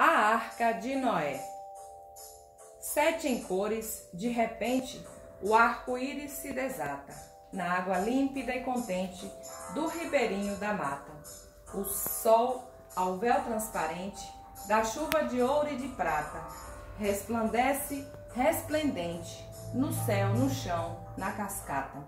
A Arca de Noé. Sete em cores, de repente, o arco-íris se desata na água límpida e contente do ribeirinho da mata. O sol, ao véu transparente, da chuva de ouro e de prata, resplandece resplendente no céu, no chão, na cascata.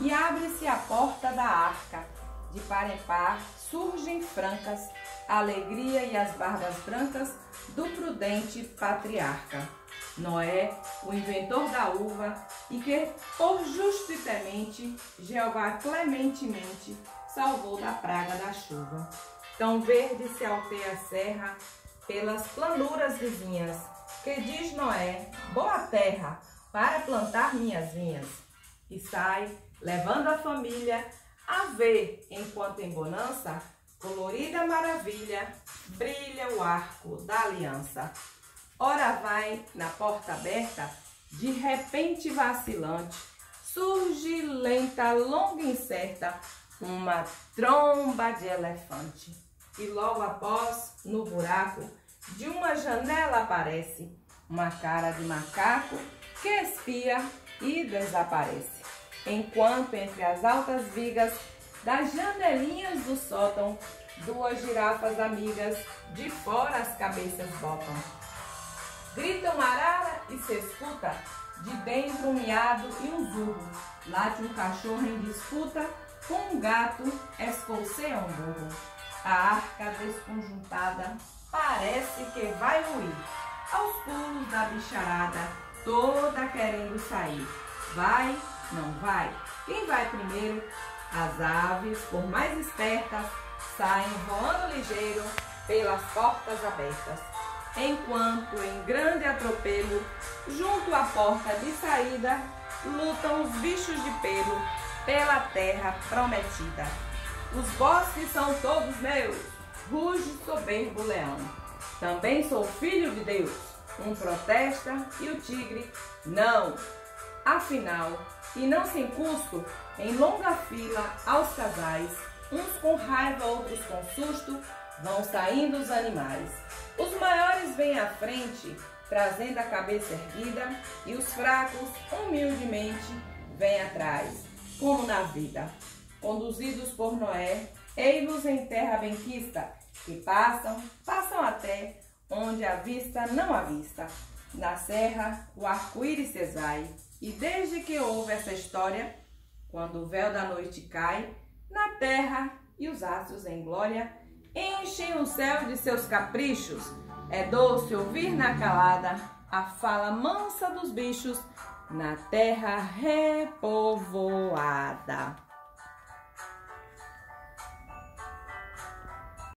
E abre-se a porta da arca, de par em par surgem francas a alegria e as barbas brancas do prudente patriarca. Noé, o inventor da uva, e que por justo e temente, Jeová clementemente salvou da praga da chuva. Tão verde se alteia a serra pelas planuras vizinhas, que diz Noé, boa terra, para plantar minhas vinhas. E sai, levando a família, a ver, enquanto em bonança, colorida maravilha, brilha o arco da aliança. Ora vai na porta aberta, de repente vacilante, surge lenta, longa e incerta, uma tromba de elefante. E logo após, no buraco de uma janela aparece uma cara de macaco que espia e desaparece enquanto entre as altas vigas das janelinhas do sótão, duas girafas amigas de fora as cabeças botam. Gritam arara e se escuta, de dentro um miado e um zurro. Late um cachorro em disputa, com um gato escolceia um burro. A arca desconjuntada parece que vai ruir, aos pulos da bicharada, toda querendo sair. Vai não vai? Quem vai primeiro? As aves, por mais espertas, saem voando ligeiro pelas portas abertas, enquanto em grande atropelo, junto à porta de saída, lutam os bichos de pelo pela terra prometida. Os bosques são todos meus, ruge soberbo leão. Também sou filho de Deus. Um protesta e o tigre não. Afinal, e não sem custo, em longa fila aos casais, uns com raiva, outros com susto, vão saindo os animais. Os maiores vêm à frente, trazendo a cabeça erguida, e os fracos, humildemente, vêm atrás, como na vida. Conduzidos por Noé, ei-los em terra benquista, que passam, passam até onde a vista não há vista. Na serra, o arco-íris se esvai, e desde que houve essa história, quando o véu da noite cai, na terra e os astros em glória enchem o céu de seus caprichos, é doce ouvir na calada a fala mansa dos bichos na terra repovoada.